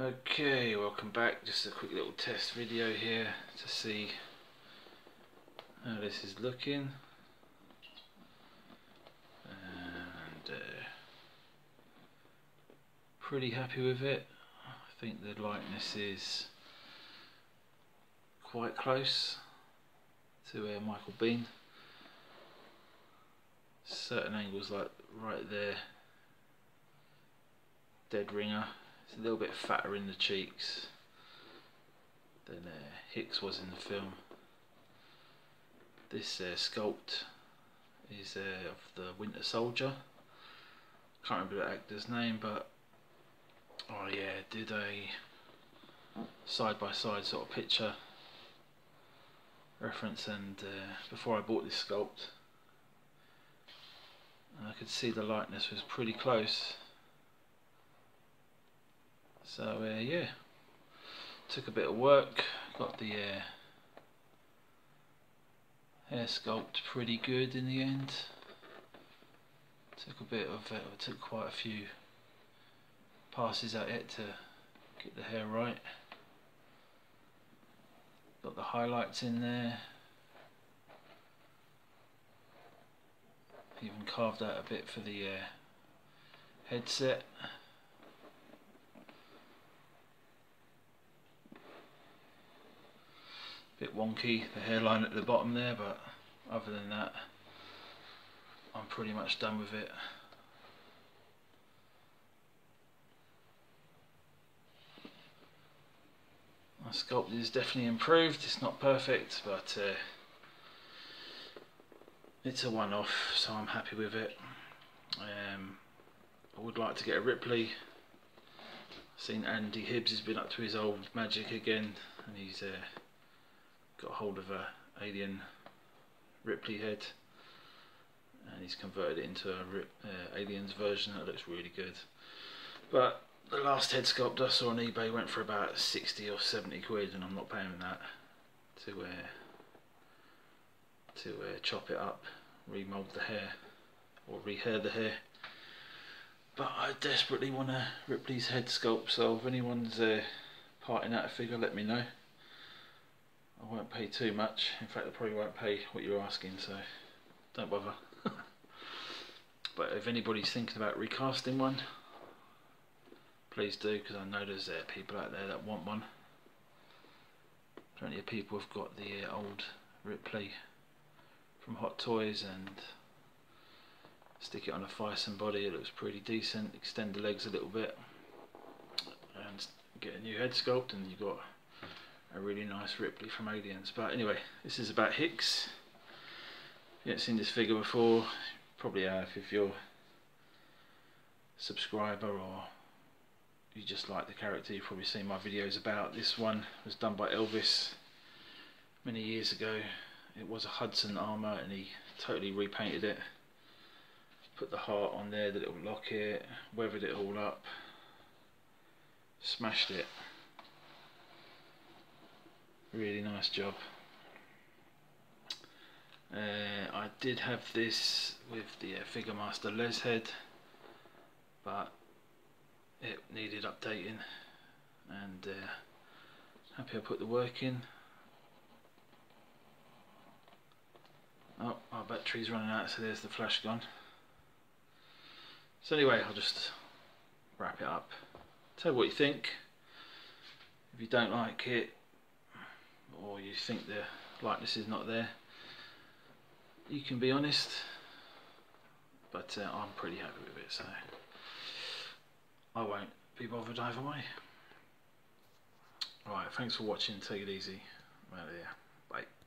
Okay, welcome back. Just a quick little test video here to see how this is looking. And uh, pretty happy with it. I think the likeness is quite close to uh, Michael Biehn. Certain angles like right there, dead ringer. A little bit fatter in the cheeks than uh, Hicks was in the film. This uh, sculpt is uh, of the Winter Soldier. Can't remember the actor's name, but oh yeah, did a side by side sort of picture reference, and uh, before I bought this sculpt, I could see the likeness was pretty close. So uh, yeah, took a bit of work, got the uh, hair sculpt pretty good in the end. Took a bit of, uh, took quite a few passes at it to get the hair right. Got the highlights in there. Even carved out a bit for the uh, headset. Bit wonky, the hairline at the bottom there, but other than that, I'm pretty much done with it. My sculpt is definitely improved, it's not perfect, but uh, it's a one-off, so I'm happy with it. Um, I would like to get a Ripley. Seen Andy Hibbs has been up to his old magic again, and he's uh, got hold of a alien Ripley head and he's converted it into a uh, aliens version. That looks really good. But the last head sculpt I saw on eBay went for about 60 or 70 quid and I'm not paying that to uh, to uh, chop it up remold the hair or rehair the hair. But I desperately want a Ripley's head sculpt so if anyone's uh, parting out a figure let me know I won't pay too much. In fact, I probably won't pay what you're asking, so don't bother. but if anybody's thinking about recasting one, please do, because I know there's uh, people out there that want one. Plenty of people have got the uh, old Ripley from Hot Toys and stick it on a Phicen body, it looks pretty decent, extend the legs a little bit and get a new head sculpt and you've got a really nice Ripley from Aliens. But anyway, this is about Hicks. If you haven't seen this figure before, probably have if you're a subscriber or you just like the character, you've probably seen my videos about. This one was done by Elvis many years ago. It was a Hudson armour and he totally repainted it. Put the heart on there, the little locket, weathered it all up, smashed it really nice job. Uh, I did have this with the uh, Figure Master Les head but it needed updating and uh, happy I put the work in. Oh our battery's running out so there's the flash gone. So anyway I'll just wrap it up. Tell what you think. If you don't like it or you think the likeness is not there you can be honest but uh, I'm pretty happy with it so I won't be bothered either way. Alright thanks for watching. Take it easy. Right there bye